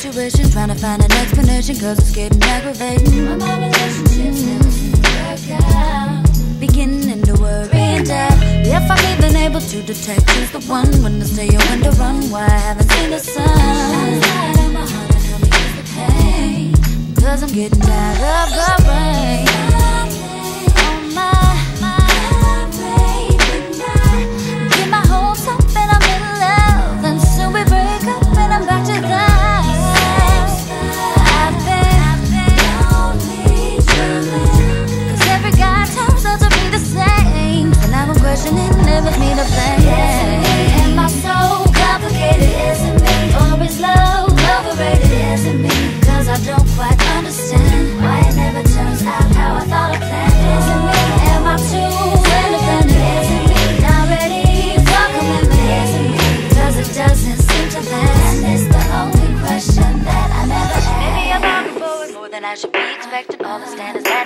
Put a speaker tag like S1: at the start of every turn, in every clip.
S1: situation, trying to find an explanation, cause it's getting aggravating. My my relationships never out. Beginning to worry and doubt if I'm even able to detect who's the one when to stay or when to run. Why I haven't seen the sun. Inside of my heart help me ease the pain. Cause I'm getting tired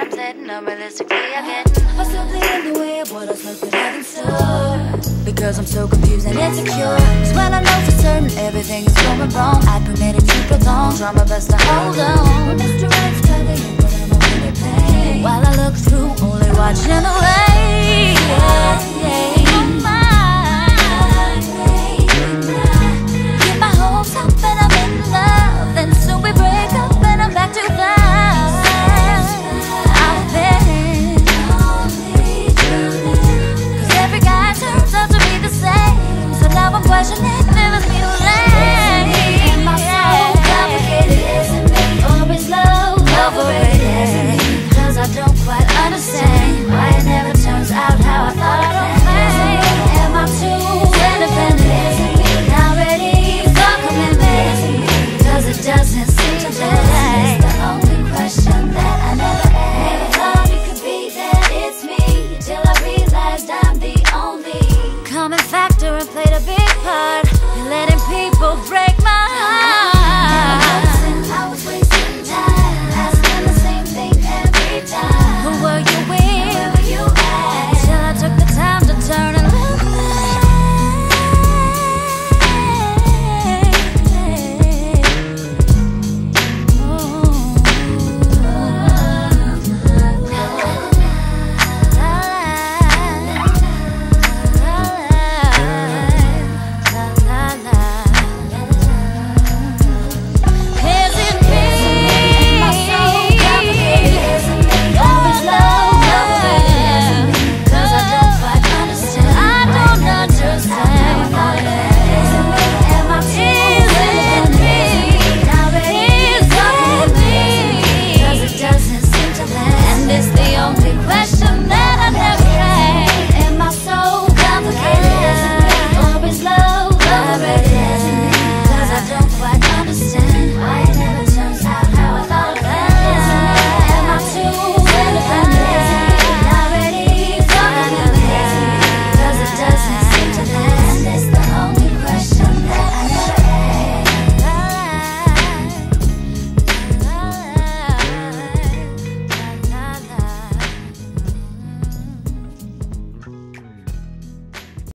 S1: I'm setting unrealistically again. Possibly in the way of what I was could have in store. Because I'm so confused and insecure. Cause when I know for certain everything is going wrong, I permit it to prolong. Try my best to hold on. Mr. Right's covering what I'm. While I look through, only watching the. was an